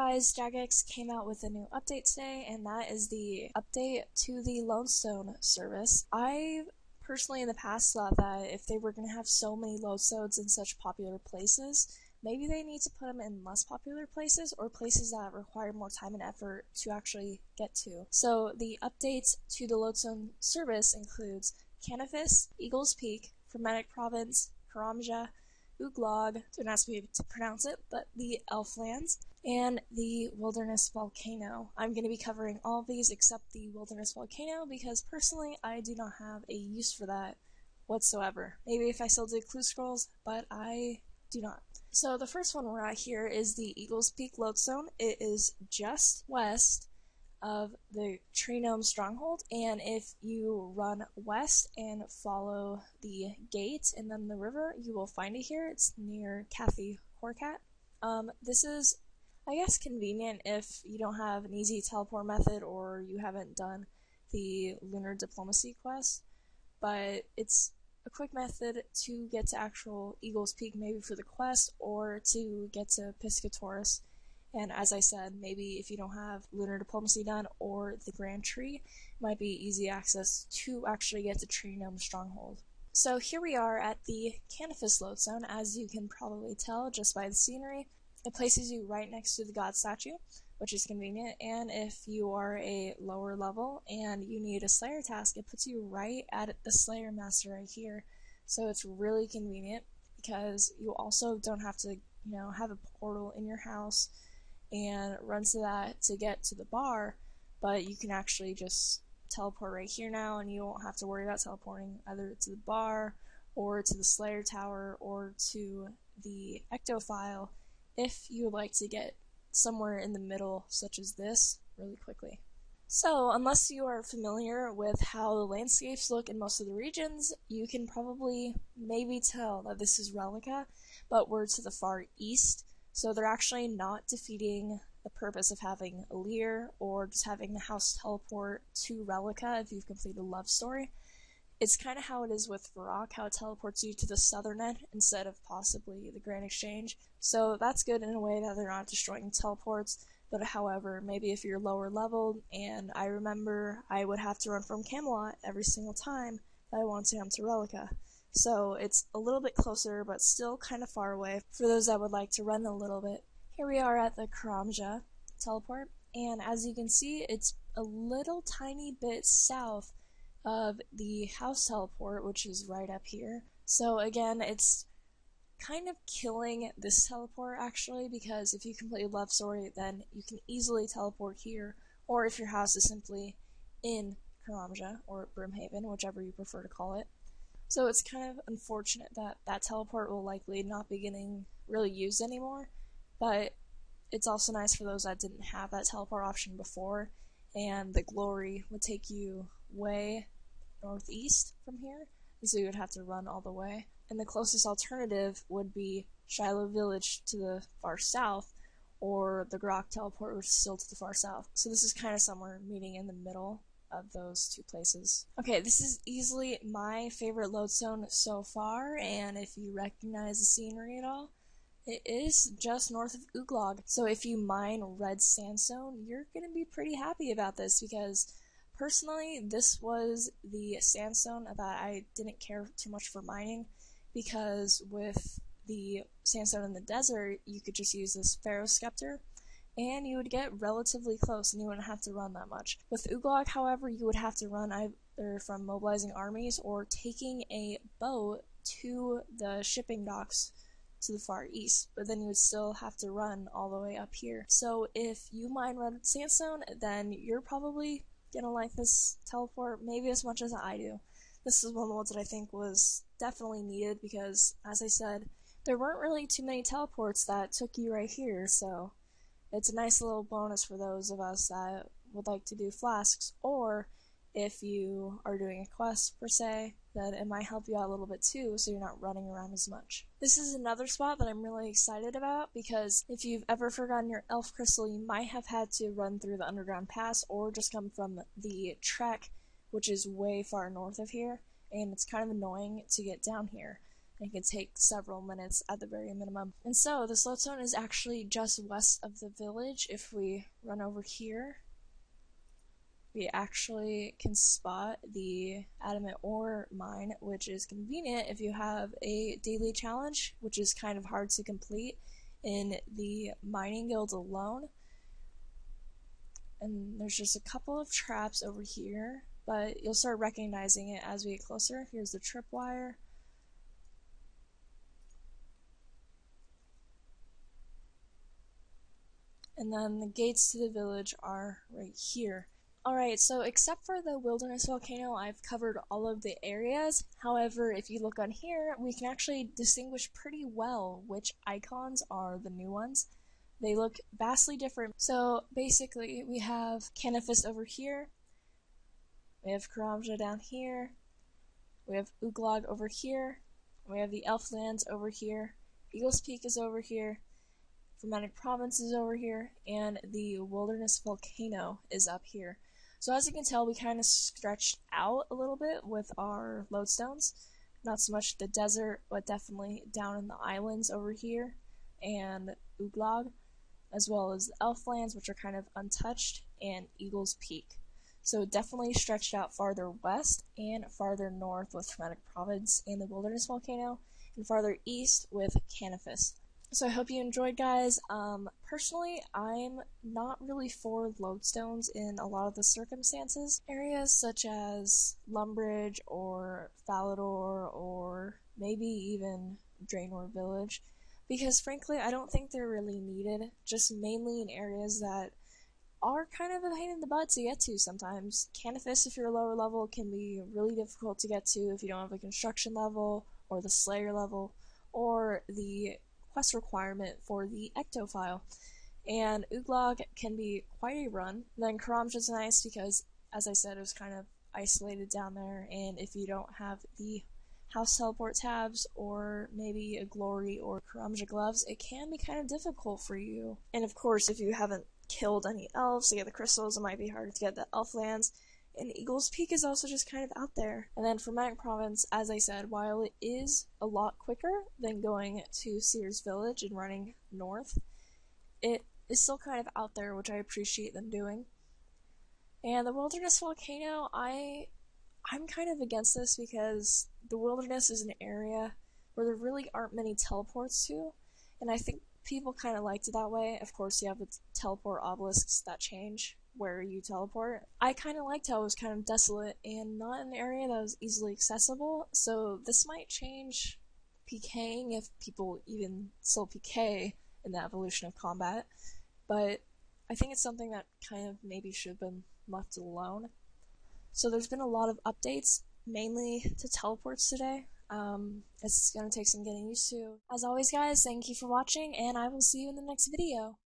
Guys, Jagex came out with a new update today, and that is the update to the Lodestone service. I personally in the past thought that if they were going to have so many lodestones in such popular places, maybe they need to put them in less popular places or places that require more time and effort to actually get to. So the updates to the lodestone service includes Canifis, Eagles Peak, Fremennik Province, Karamja, Oo'glog, don't ask me to pronounce it, but the Elflands, and the Wilderness Volcano. I'm going to be covering all these except the Wilderness Volcano because personally I do not have a use for that whatsoever. Maybe if I still did clue scrolls, but I do not. So the first one we're at here is the Eagles Peak Lodestone. It is just west of the Tree Gnome Stronghold, and if you run west and follow the gate and then the river, you will find it here. It's near Kathy Corkat. Um, this is, I guess, convenient if you don't have an easy teleport method or you haven't done the Lunar Diplomacy quest, but it's a quick method to get to actual Eagles Peak, maybe for the quest, or to get to Piscatoris and as I said, maybe if you don't have lunar diplomacy done or the Grand Tree, it might be easy access to actually get to Tree Gnome Stronghold. So here we are at the Canifis Lodestone, as you can probably tell just by the scenery. It places you right next to the god statue, which is convenient, and if you are a lower level and you need a Slayer task, it puts you right at the Slayer Master right here. So it's really convenient because you also don't have to, you know, have a portal in your house and run to that to get to the bar, but you can actually just teleport right here now and you won't have to worry about teleporting either to the bar or to the Slayer Tower or to the Ectophial if you would like to get somewhere in the middle, such as this, really quickly. So, unless you are familiar with how the landscapes look in most of the regions, you can probably maybe tell that this is Rellekka, but we're to the far east, so they're actually not defeating the purpose of having a Lyre or just having the house teleport to Rellekka if you've completed a Love Story. It's kind of how it is with Varrock, how it teleports you to the southern end instead of possibly the Grand Exchange. So that's good in a way that they're not destroying teleports. But however, maybe if you're lower leveled, and I remember I would have to run from Camelot every single time that I wanted to come to Rellekka. So it's a little bit closer, but still kind of far away for those that would like to run a little bit. Here we are at the Karamja teleport, and as you can see, it's a little tiny bit south of the house teleport, which is right up here. So again, it's kind of killing this teleport actually, because if you complete Love Story, then you can easily teleport here, or if your house is simply in Karamja or Brimhaven, whichever you prefer to call it. So it's kind of unfortunate that that teleport will likely not be getting really used anymore, but it's also nice for those that didn't have that teleport option before, and the glory would take you way northeast from here, and so you would have to run all the way. And the closest alternative would be Shilo Village to the far south, or the Grok teleport, which is still to the far south. So this is kind of somewhere meeting in the middle of those two places. Okay, this is easily my favorite lodestone so far, and if you recognize the scenery at all, it is just north of Oo'glog. So if you mine red sandstone, you're going to be pretty happy about this because personally, this was the sandstone that I didn't care too much for mining because with the sandstone in the desert, you could just use this Pharaoh Scepter and you would get relatively close and you wouldn't have to run that much. With Oo'glog, however, you would have to run either from mobilizing armies or taking a boat to the shipping docks to the far east, but then you would still have to run all the way up here. So if you mine red sandstone, then you're probably gonna like this teleport maybe as much as I do. This is one of the ones that I think was definitely needed because, as I said, there weren't really too many teleports that took you right here, so it's a nice little bonus for those of us that would like to do flasks, or if you are doing a quest per se, then it might help you out a little bit too, so you're not running around as much. This is another spot that I'm really excited about because if you've ever forgotten your elf crystal, you might have had to run through the underground pass or just come from the trek, which is way far north of here, and it's kind of annoying to get down here. It can take several minutes at the very minimum. And so the Lodestone is actually just west of the village. If we run over here, we actually can spot the adamant ore mine, which is convenient if you have a daily challenge, which is kind of hard to complete in the mining guild alone. And there's just a couple of traps over here, but you'll start recognizing it as we get closer. Here's the tripwire. And then the gates to the village are right here. Alright, so except for the wilderness volcano, I've covered all of the areas. However, if you look on here, we can actually distinguish pretty well which icons are the new ones. They look vastly different. So basically, we have Canifis over here, we have Karamja down here, we have Oo'glog over here, we have the Elflands over here, Eagles Peak is over here, Fremennik Province is over here, and the Wilderness Volcano is up here. So as you can tell, we kind of stretched out a little bit with our lodestones. Not so much the desert, but definitely down in the islands over here, and Oo'glog, as well as Elflands, which are kind of untouched, and Eagle's Peak. So definitely stretched out farther west and farther north with Fremennik Province and the Wilderness Volcano, and farther east with Canifis. So I hope you enjoyed, guys. Um, personally, I'm not really for lodestones in a lot of the circumstances. Areas such as Lumbridge or Falador or maybe even Draynor Village. Because frankly, I don't think they're really needed, just mainly in areas that are kind of a pain in the butt to get to sometimes. Canifis, if you're a lower level, can be really difficult to get to if you don't have a construction level, or the Slayer level, or the quest requirement for the Ectophial. And Oo'glog can be quite a run. Then Karamja is nice because, as I said, it was kind of isolated down there, and if you don't have the house teleport tabs or maybe a glory or Karamja gloves, it can be kind of difficult for you. And of course, if you haven't killed any elves to get the crystals, it might be harder to get the elf lands and Eagles Peak is also just kind of out there. And then Fremennik Province, as I said, while it is a lot quicker than going to Seers Village and running north, it is still kind of out there, which I appreciate them doing. And the Wilderness Volcano, I I'm kind of against this because the wilderness is an area where there really aren't many teleports to, and I think people kind of liked it that way. Of course, you have the teleport obelisks that change, where you teleport. I kind of liked how it was kind of desolate and not an area that was easily accessible, so this might change PKing if people even still PK in the evolution of combat, but I think it's something that kind of maybe should have been left alone. So there's been a lot of updates, mainly to teleports today. Um, it's gonna take some getting used to. As always guys, thank you for watching, and I will see you in the next video.